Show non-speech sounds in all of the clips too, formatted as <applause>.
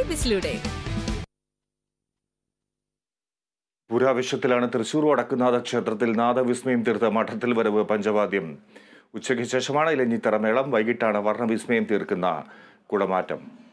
ഐബിസിലൂടെ പുരാവശ്യത്തിലാണ് തൃശൂർ വടക്കുനാഥ ക്ഷേത്രത്തിൽ നാദവിസ്മയം തീർത്ത മഠത്തിൽ വരവ് പഞ്ചവാദ്യം. ഉച്ചയ്ക്ക് ശേഷമാണ് ഇലഞ്ഞിത്തറ മേളം വൈകിട്ടാണ് വർണവിസ്മയം തീർക്കുന്ന കുടമാറ്റം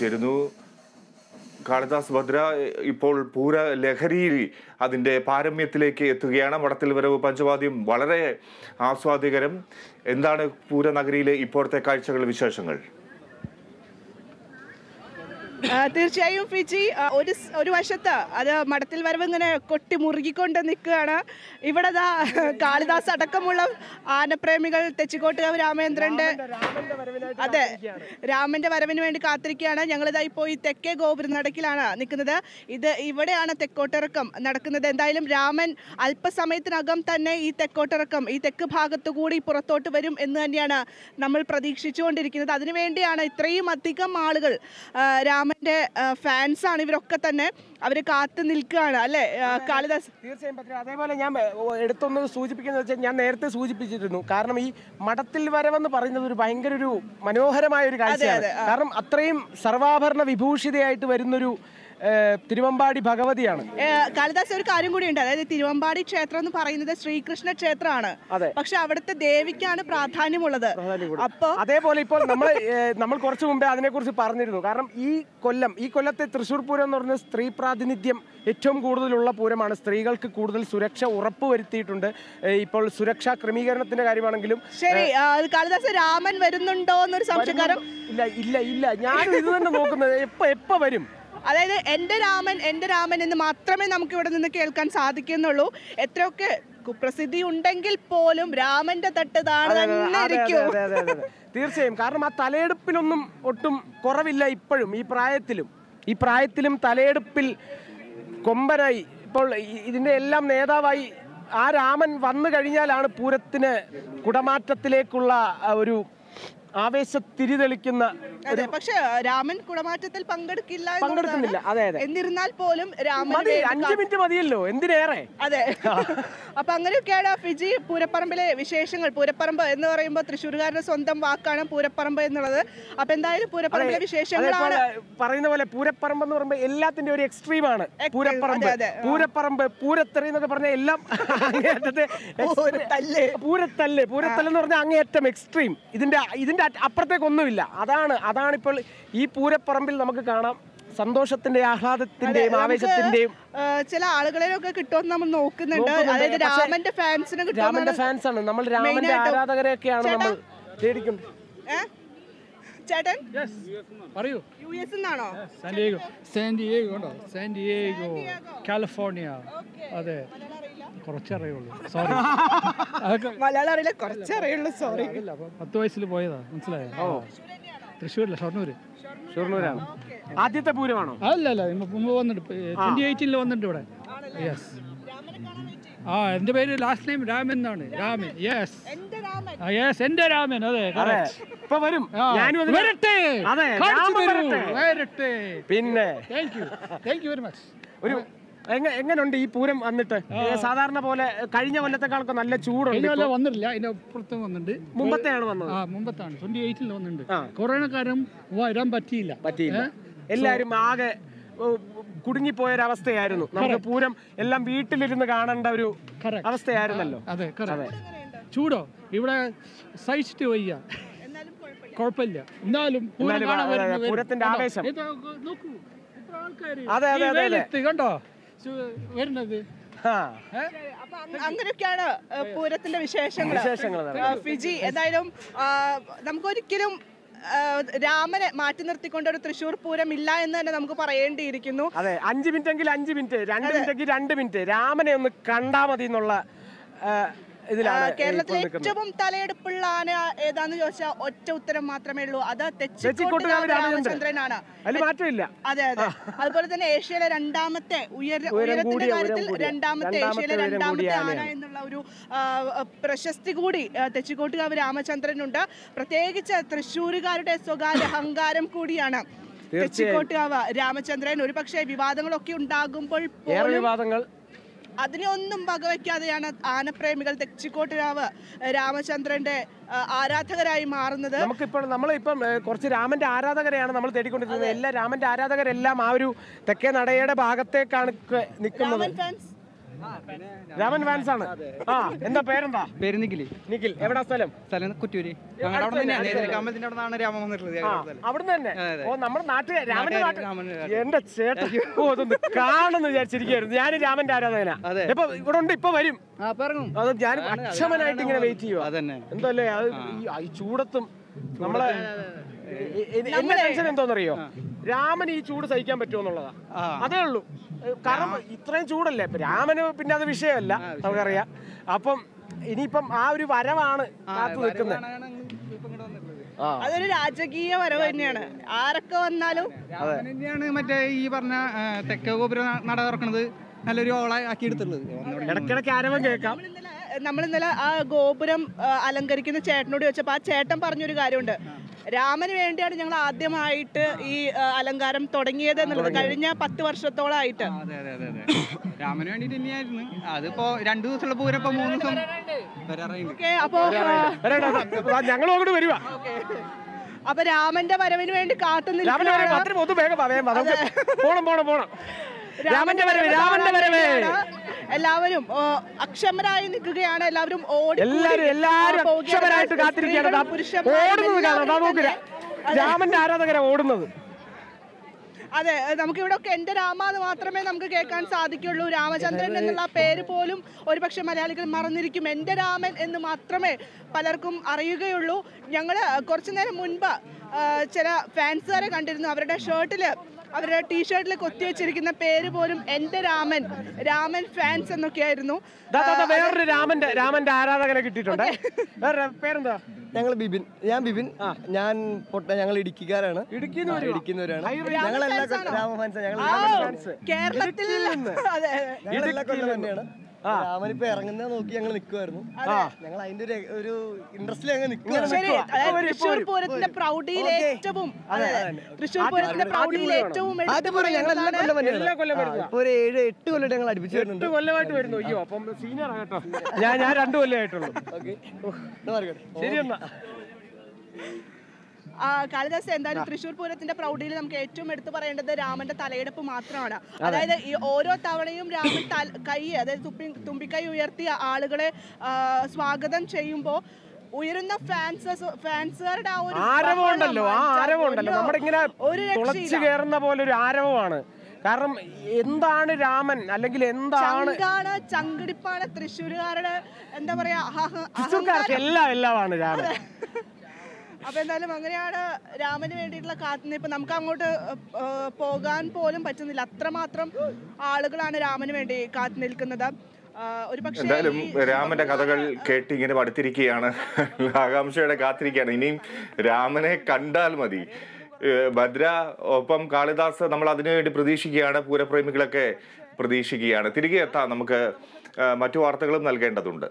ഭദ്രചന്ദ്രനും ചേരുന്നു. കാളിദാസ് ഭദ്ര ഇപ്പോൾ പൂര ലഹരിയിൽ അതിന്റെ പാരമ്യത്തിലേക്ക് എത്തുകയാണ്. വടത്തിൽ വരവ് പഞ്ചവാദ്യം വളരെ ആസ്വാദികരം എന്താണ് പൂരനഗരിയിലെ ഇപ്പോഴത്തെ കാഴ്ചകൾ വിശേഷങ്ങൾ? തീർച്ചയായും ഫിജി ഒരു ഒരു വശത്ത് അത് മഠത്തിൽ വരവ് ഇങ്ങനെ കൊട്ടി മുറുകിക്കൊണ്ട് നിൽക്കുകയാണ്. ഇവിടെ ദാ കാളിദാസ് അടക്കമുള്ള ആനപ്രേമികൾ തെച്ചിക്കോട്ടുകാവ് രാമേന്ദ്രന്റെ അതെ രാമന്റെ വരവിന് വേണ്ടി കാത്തിരിക്കുകയാണ്. ഞങ്ങളിതാ ഇപ്പോൾ ഈ തെക്കേ ഗോപുരനടക്കിലാണ് നിൽക്കുന്നത്. ഇത് ഇവിടെയാണ് തെക്കോട്ടിറക്കം നടക്കുന്നത്. എന്തായാലും രാമൻ അല്പസമയത്തിനകം തന്നെ ഈ തെക്കോട്ടിറക്കം ഈ തെക്ക് ഭാഗത്തുകൂടി പുറത്തോട്ട് വരും എന്ന് തന്നെയാണ് നമ്മൾ പ്രതീക്ഷിച്ചുകൊണ്ടിരിക്കുന്നത്. അതിനുവേണ്ടിയാണ് ഇത്രയും അധികം ആളുകൾ ആ, രാമന്റെ ഫാൻസ് ആണ് ഇവരൊക്കെ തന്നെ. അവർ കാത്തു നിൽക്കുകയാണ് അല്ലെ? കാളിദാസ്. തീർച്ചയായും പത്രി അതേപോലെ ഞാൻ എടുത്തൊന്ന് സൂചിപ്പിക്കുന്നത് വെച്ചാൽ ഞാൻ നേരത്തെ സൂചിപ്പിച്ചിരുന്നു. കാരണം ഈ മഠത്തിൽ വരവെന്ന് പറയുന്നത് ഒരു ഭയങ്കര ഒരു മനോഹരമായ ഒരു കാഴ്ചയാണ്. കാരണം അത്രയും സർവാഭരണ വിഭൂഷിതയായിട്ട് വരുന്നൊരു തിരുവമ്പാടി ഭഗവതിയാണ്. കാളിദാസ് ഒരു കാര്യം കൂടിയുണ്ട് അതായത് തിരുവമ്പാടി ക്ഷേത്രം എന്ന് പറയുന്നത് ശ്രീകൃഷ്ണ ക്ഷേത്രമാണ്. അതെ. പക്ഷെ അവിടുത്തെ ദേവിക്കാണ് പ്രാധാന്യമുള്ളത്. അപ്പൊ അതേപോലെ ഇപ്പോൾ നമ്മൾ നമ്മൾ കുറച്ച് മുമ്പേ അതിനെക്കുറിച്ച് പറഞ്ഞിരുന്നു. കാരണം ഈ കൊല്ലം ഈ കൊല്ലത്തെ തൃശ്ശൂർ പൂരം എന്ന് പറഞ്ഞ സ്ത്രീ പ്രാതിനിധ്യം ഏറ്റവും കൂടുതലുള്ള പൂരമാണ്. സ്ത്രീകൾക്ക് കൂടുതൽ സുരക്ഷ ഉറപ്പുവരുത്തിയിട്ടുണ്ട് വരുത്തിയിട്ടുണ്ട്. ഇപ്പോൾ സുരക്ഷാ ക്രമീകരണത്തിന്റെ കാര്യമാണെങ്കിലും ശരി കാളിദാസ് രാമൻ വരുന്നുണ്ടോ. എന്നൊരു സംശയക്കാരം ഇല്ല ഇല്ല ഇല്ല. ഞാൻ ഇത് തന്നെ നോക്കുന്നത്. എപ്പോ എപ്പോ വരും? അതായത് എന്റെ രാമൻ എന്റെ രാമൻ എന്ന് മാത്രമേ നമുക്ക് ഇവിടെ നിന്ന് കേൾക്കാൻ സാധിക്കുന്നുള്ളൂ. എത്രയൊക്കെ കുപ്രസിദ്ധി ഉണ്ടെങ്കിൽ പോലും രാമന്റെ തട്ട് താഴെ തന്നെ ഇരിക്കും. തീർച്ചയായും. കാരണം ആ തലയെടുപ്പിനൊന്നും ഒട്ടും കുറവില്ല ഇപ്പോഴും ഈ പ്രായത്തിലും. ഈ പ്രായത്തിലും തലയെടുപ്പിൽ കൊമ്പനായി ഇപ്പോൾ ഇതിന്റെ എല്ലാം നേതാവായി ആ രാമൻ വന്നു കഴിഞ്ഞാലാണ് പൂരത്തിന് കുടമാറ്റത്തിലേക്കുള്ള ഒരു ആവേശത്തിരി തെളിക്കുന്ന അതെ പക്ഷെ രാമൻ കുടമാറ്റത്തിൽ പങ്കെടുക്കില്ല. പങ്കെടുക്കുന്നില്ല. അതെ അതെ. എന്നിരുന്നാൽ പോലും രാമൻ അഞ്ചു മിനിറ്റ് മതിയല്ലോ. എന്തിനേറെ? അതെ. <laughs> അപ്പൊ അങ്ങനെയൊക്കെയാണ് ഫിജി പൂരപ്പറമ്പിലെ വിശേഷങ്ങൾ. പൂരപ്പറമ്പ് എന്ന് പറയുമ്പോൾ തൃശ്ശൂർകാരുടെ സ്വന്തം വാക്കാണ് പൂരപ്പറമ്പ് എന്നുള്ളത്. അപ്പൊ എന്തായാലും പൂരപ്പറമ്പിലെ വിശേഷങ്ങളാണ് പറയുന്ന പോലെ പൂരപ്പറമ്പ് എന്ന് പറയുമ്പോൾ എല്ലാത്തിന്റെ ഒരു എക്സ്ട്രീമാണ്. ആണ് പൂരപ്പറമ്പ്. പൂരപ്പറമ്പ് പൂരത്തെറി എന്നൊക്കെ പറഞ്ഞാൽ എല്ലാം അങ്ങേയറ്റത്തെ പൂരത്തല്ല്. പൂരത്തല്ല് എന്ന് പറഞ്ഞാൽ അങ്ങേയറ്റം എക്സ്ട്രീം. ഇതിന്റെ ഇതിന്റെ അപ്പുറത്തേക്കൊന്നുമില്ല അതാണ് അതാണ് ഇപ്പോൾ ഈ പൂരപ്പറമ്പിൽ നമുക്ക് കാണാം. സന്തോഷത്തിന്റെ ആഹ്ലാദത്തിന്റെയും ആവേശത്തിന്റെയും ചില ആളുകളെയൊക്കെ കിട്ടുമെന്ന് നമ്മൾ നോക്കുന്നുണ്ട്. അതായത് രാമന്റെ ഫാൻസിന് രാമന്റെ ഫാൻസ് ആണ് നമ്മൾ രാമന്റെ. ആരാധകരെയൊക്കെയാണ് നമ്മൾ തേടിക്കുന്നത്? ചേട്ടൻ? പറയൂ. യു എസ് നിന്നാണോ സാൻഡിയേഗോ സാൻഡിയേഗോ കാലിഫോർണിയ അതെ. കുറച്ചറിയുള്ളൂ. സോറി <laughs> അതൊക്കെ മലയാളം അറിയില്ല കുറച്ചറിയുള്ളൂ. സോറി പത്ത് വയസ്സിൽ പോയതാ. മനസ്സിലായോ? തൃശ്ശൂരില്ല ഷൊർണൂര്. ഷൊർണൂരാണ്? ആദ്യത്തെ പൂരമാണോ? അല്ല അല്ല മുമ്പ് വന്നിട്ട് ട്വന്റി എയ്റ്റീനിൽ വന്നിട്ടുണ്ട് ഇവിടെ. യെസ് ആ എന്റെ പേര് ലാസ്റ്റ് നെയിം രാമൻ എന്നാണ്. രാമൻ? യെസ് യെസ് എന്റെ രാമൻ. അതെ. ഇപ്പൊ വരും. ഞാനും വരട്ടെ. വരട്ടെ. വരട്ടെ. പിന്നെ? Thank you thank you very much ഒരു എങ്ങ- എങ്ങനുണ്ട് ഈ പൂരം വന്നിട്ട്? സാധാരണ പോലെ കഴിഞ്ഞ കൊല്ലത്തെക്കാളൊക്കെ നല്ല ചൂടുണ്ട് വന്നിട്ടില്ല അതിന്റെ അപ്പുറത്തും വന്നിട്ടുണ്ട്. മുമ്പത്തെയാണ് വന്നത്. ആ മുമ്പത്താണ്. ട്വന്റി എയ്റ്റിൽ വന്നിട്ടുണ്ട്. കൊറോണക്കാരും കാരണം വരാൻ പറ്റിയില്ല. പറ്റിയില്ല. എല്ലാരും ആകെ കുടുങ്ങിപ്പോയൊരവസ്ഥയായിരുന്നു. കുടുങ്ങിപ്പോയ ഒരു അവസ്ഥയായിരുന്നു നമുക്ക് പൂരം എല്ലാം വീട്ടിലിരുന്ന് കാണേണ്ട ഒരു. അവസ്ഥയായിരുന്നല്ലോ. അതെ ചൂടോ? ഇവിടെ സഹിച്ചിട്ട് വയ്യ. എന്നാലും കുഴപ്പമില്ല. കുഴപ്പമില്ല. എന്നാലും. പൂരത്തിന്റെ ആവേശം. നോക്കൂ എത്ര ആൾക്കാര് അതെ, അതെ, അതെ. കണ്ടോ? വരുന്നത്? അങ്ങനെയൊക്കെയാണ് പൂരത്തിന്റെ വിശേഷങ്ങൾ വിശേഷങ്ങൾ ഫിജി എന്തായാലും നമുക്കൊരിക്കലും രാമനെ മാറ്റി നിർത്തിക്കൊണ്ട് ഒരു തൃശൂർ പൂരം ഇല്ല എന്ന് തന്നെ നമുക്ക് പറയേണ്ടിയിരിക്കുന്നു. അതെ അഞ്ച് മിനിറ്റ് എങ്കിൽ അഞ്ച് മിനിറ്റ് രണ്ട് മിനിറ്റ് എങ്കിൽ രണ്ട് മിനിറ്റ്. രാമനെ ഒന്ന് കണ്ടാ മതി എന്നുള്ള കേരളത്തിലെ ഏറ്റവും തലയെടുപ്പുള്ള ആന ഏതാന്ന് ചോദിച്ചാൽ ഒറ്റ ഉത്തരം മാത്രമേ ഉള്ളൂ. അത്. രാമചന്ദ്രനാണ്. അതെ അതെ. അതുപോലെ തന്നെ ഏഷ്യയിലെ രണ്ടാമത്തെ ഉയര ഉയരത്തിന്റെ കാര്യത്തിൽ രണ്ടാമത്തെ ഏഷ്യയിലെ രണ്ടാമത്തെ ആന ആനയാണ്. ഒരു പ്രശസ്തി കൂടി തെച്ചിക്കോട്ടുകാവ് രാമചന്ദ്രനുണ്ട്. പ്രത്യേകിച്ച് തൃശ്ശൂരുകാരുടെ സ്വകാര്യ അഹങ്കാരം കൂടിയാണ് തെച്ചിക്കോട്ടുകാവ് രാമചന്ദ്രൻ. ഒരുപക്ഷെ വിവാദങ്ങളൊക്കെ ഉണ്ടാകുമ്പോൾ വിവാദങ്ങൾ. അതിനെ ഒന്നും വകവയ്ക്കാതെയാണ് ആനപ്രേമികൾ തെച്ചിക്കോട്ടുകാവ് രാമചന്ദ്രന്റെ ആരാധകരായി മാറുന്നത്. നമുക്കിപ്പോൾ നമ്മളിപ്പം കുറച്ച് രാമന്റെ ആരാധകരെയാണ് നമ്മൾ തേടിക്കൊണ്ടിരിക്കുന്നത് എല്ലാ രാമന്റെ ആരാധകരെല്ലാം ആ ഒരു തെക്കേ നടയുടെ ഭാഗത്തേക്കാണ് നിൽക്കുന്നത്. രാമൻ ഫാൻസ് ആണ്. ആ എന്താ പേരെന്താ? പേര് നിഖിൽ. നിഖിൽ എവിടാ സ്ഥലം? സ്ഥലം കുറ്റൂര്. അവിടെ നിന്നാണ് രാമൻ വന്നിട്ടുള്ളത്. ആ അവിടുന്ന് തന്നെ. ഓ നമ്മുടെ നാട്ടിൽ രാമന്റെ നാട്ടിൽ എന്റെ ചേട്ടൻ. ഓ അതൊന്ന് വിചാരിച്ചിരിക്കുകയായിരുന്നു. ഞാൻ രാമന്റെ ആരാധകനാ. ഇപ്പൊ ഇവിടെ ഉണ്ട് ഇപ്പൊ വരും. അത് ഞാൻ അക്ഷമനായിട്ട് ഇങ്ങനെ വെയിറ്റ് ചെയ്യുക അതന്നെ എന്തല്ലേ? അത് ഈ- ചൂടത്തും നമ്മളെ എന്റെ ടെൻഷൻ എന്തോന്നറിയോ? രാമൻ ഈ ചൂട് സഹിക്കാൻ പറ്റുമോ എന്നുള്ളതാ അതേ ഉള്ളൂ. കാരണം ഇത്രയും ചൂടല്ലേ? ഇപ്പൊ രാമന് പിന്നെ അത് വിഷയമല്ല നമുക്കറിയാം. അപ്പം ഇനിയിപ്പം ആ ഒരു വരവാണ് കാത്തു നിൽക്കുന്നത്. ആ. അതൊരു രാജകീയ വരവ് തന്നെയാണ്. ആരൊക്കെ വന്നാലും തന്നെയാണ് മറ്റേ ഈ പറഞ്ഞ തെക്കേ ഗോപുരം നട തുറക്കണത് നല്ലൊരു ഓള ആക്കി എടുത്തുള്ളത് ഇടയ്ക്കിടയ്ക്ക് ആരവം കേൾക്കാം. നമ്മൾ ഇന്നലെ ആ ഗോപുരം അലങ്കരിക്കുന്ന ചേട്ടനോട് ചോദിച്ചപ്പോൾ ആ ചേട്ടൻ പറഞ്ഞൊരു കാര്യമുണ്ട്. രാമന് വേണ്ടിയാണ് ഞങ്ങൾ ആദ്യമായിട്ട് ഈ അലങ്കാരം തുടങ്ങിയത് എന്നുള്ളത്. കഴിഞ്ഞ പത്ത് വർഷത്തോളായിട്ട്. അതെ അതെ അതെ അതെ. രാമന് വേണ്ടിട്ട് തന്നെയായിരുന്നു അതിപ്പോ രണ്ടു ദിവസമുള്ള പൂരം ഇപ്പൊ മൂന്ന് ദിവസം അപ്പോ അങ്ങോട്ട് വരുവാ അപ്പൊ രാമന്റെ വരവിന് വേണ്ടി കാത്തു രാമന്റെ വരവ് നിൽക്കുകയാണ്. പത്തിന് പൊതു വേഗം വാ, വേഗം പോണം പോണം പോണം. രാമന്റെ വരവ് രാമന്റെ വരവ്. എല്ലാവരും അക്ഷമരായി നിൽക്കുകയാണ്. എല്ലാവരും ഓടി എല്ലാവരും എല്ലാവരും അക്ഷമരായിട്ട് കാത്തിരിക്കുകയാണ്. ഓടുന്നത് രാമന്റെ ആരാധകരാ ഓടുന്നത്? അതെ നമുക്കിവിടെ ഒക്കെ എന്റെ രാമ എന്ന് മാത്രമേ നമുക്ക് കേൾക്കാൻ സാധിക്കുള്ളൂ. രാമചന്ദ്രൻ എന്നുള്ള പേര് പോലും ഒരുപക്ഷെ മലയാളികൾ മറന്നിരിക്കും. എന്റെ രാമൻ എന്ന് മാത്രമേ പലർക്കും അറിയുകയുള്ളൂ. ഞങ്ങൾ കുറച്ചു നേരം മുൻപ് ചില ഫാൻസുകാരെ കണ്ടിരുന്നു. അവരുടെ ഷർട്ടിൽ അവരുടെ ടീഷർട്ടിൽ കൊത്തിവെച്ചിരിക്കുന്ന പേര് പോലും എന്റെ രാമൻ രാമൻ ഫാൻസ് എന്നൊക്കെയായിരുന്നു. ദാ, ദാ, ദാ, വേറൊരു രാമന്റെ രാമന്റെ ആരാധകനെ കിട്ടിയിട്ടുണ്ട്. വേറെ പേരെന്താ? ഞങ്ങൾ ബിബിൻ ഞാൻ ബിബിൻ ഞാൻ പൊട്ട ഞങ്ങൾ ഇടുക്കിക്കാരാണ്? ഇടുക്കിന്നവരാണ് ഫാൻസ് ആണോ? രാമ ഫാൻസ് ഞങ്ങൾ കേരളത്തിൽ അതെ ഞങ്ങളെല്ലാ കൊല്ലം തന്നെയാണ്. രാമനിപ്പോ ഇറങ്ങുന്ന നോക്കി ഞങ്ങൾ നിൽക്കുമായിരുന്നു ഞങ്ങൾ അതിന്റെ ഒരു ഒരു ഇൻട്രസ്റ്റിൽ ഞങ്ങൾ ശരി. അതായത് തൃശ്ശൂർ പൂരത്തിന്റെ പ്രൗഢിയിൽ ഏറ്റവും അതെ, തൃശ്ശൂർ പൂരത്തിന്റെ പ്രൗഢിയിൽ ഏറ്റവും ഒരു ഏഴ് എട്ട് കൊല്ലം ഞങ്ങൾ അടുപ്പിച്ച് വരുന്നുണ്ട്. എട്ട് കൊല്ലമായിട്ട് വരുന്നു. അയ്യോ അപ്പം സീനിയർ കേട്ടോ ഞാൻ ഞാൻ രണ്ടു കൊല്ലമായിട്ടുള്ളൂ ഓക്കെ. ശരി എന്നാ. കാളിദാസ് എന്തായാലും തൃശ്ശൂർ പൂരത്തിന്റെ പ്രൗഢിയിൽ നമുക്ക് ഏറ്റവും എടുത്തു പറയേണ്ടത് രാമന്റെ തലയെടുപ്പ് മാത്രമാണ്. അതായത് ഈ ഓരോ തവണയും രാമൻ കൈ അതായത് തുപ്പി തുമ്പിക്കൈ ഉയർത്തിയ ആളുകളെ സ്വാഗതം ചെയ്യുമ്പോൾ ഉയരുന്ന ഫാൻസ് ഫാൻസുകാരുടെ ആ ഒരു ആ നമ്മുടെ ഇങ്ങനെ തുളച്ചു കയറുന്ന പോലെ ഒരു ആരവമാണ്. കാരണം എന്താണ് രാമൻ? അല്ലെങ്കിൽ എന്താണ് ചങ്കിടിപ്പാണ് തൃശ്ശൂരുകാരുടെ എന്താ പറയാ എല്ലാം എല്ലാമാണ് രാമൻ. അപ്പൊ എന്തായാലും അങ്ങനെയാണ് രാമന് വേണ്ടിയിട്ടുള്ള കാത്തുനിൽപ്പ് നമുക്ക് അങ്ങോട്ട് പോകാൻ പോലും പറ്റുന്നില്ല. അത്രമാത്രം ആളുകളാണ് രാമന് വേണ്ടി കാത്തു നിൽക്കുന്നത്. എന്തായാലും രാമന്റെ കഥകൾ കേട്ട് ഇങ്ങനെ പഠിത്തിരിക്കുകയാണ് ആകാംക്ഷയുടെ കാത്തിരിക്കുകയാണ്. ഇനിയും രാമനെ കണ്ടാൽ മതി. ഭദ്ര ഒപ്പം കാളിദാസ് നമ്മൾ അതിനുവേണ്ടി പ്രതീക്ഷിക്കുകയാണ്. പൂരപ്രേമികളൊക്കെ പ്രതീക്ഷിക്കുകയാണ്. തിരികെ എത്താം നമുക്ക് മറ്റു വാർത്തകളും നൽകേണ്ടതുണ്ട്.